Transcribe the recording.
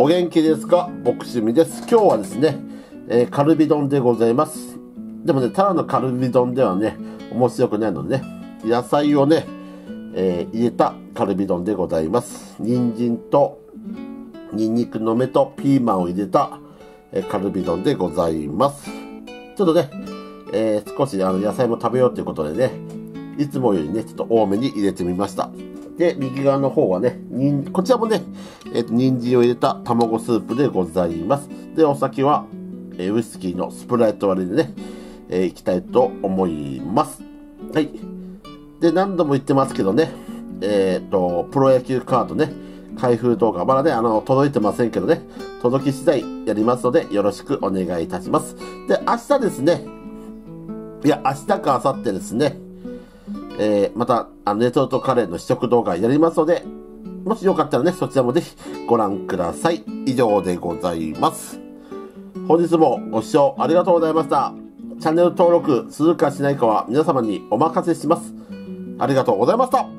お元気ですか？僕趣味です。今日はですね、えー、カルビ丼でございます。でもね、ただのカルビ丼ではね、面白くないのでね、野菜をね、えー、入れたカルビ丼でございます。人参と、ニンニクの芽とピーマンを入れた、えー、カルビ丼でございます。ちょっとね、えー、少しあの野菜も食べようということでね、いつもよりね、ちょっと多めに入れてみました。で、右側の方はね、にんこちらもね、えっ、ー、と、人参を入れた卵スープでございます。で、お酒は、え、ウイスキーのスプライト割りでね、えー、いきたいと思います。はい。で、何度も言ってますけどね、えっ、ー、と、プロ野球カードね、開封動画、まだね、あの、届いてませんけどね、届き次第やりますので、よろしくお願いいたします。で、明日ですね、いや、明日か明後日ですね、えー、また、あの、レトルトカレーの試食動画やりますので、もしよかったらね、そちらもぜひご覧ください。以上でございます。本日もご視聴ありがとうございました。チャンネル登録するかしないかは皆様にお任せします。ありがとうございました。